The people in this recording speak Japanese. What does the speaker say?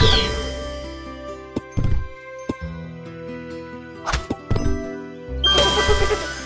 Ha ha ha ha!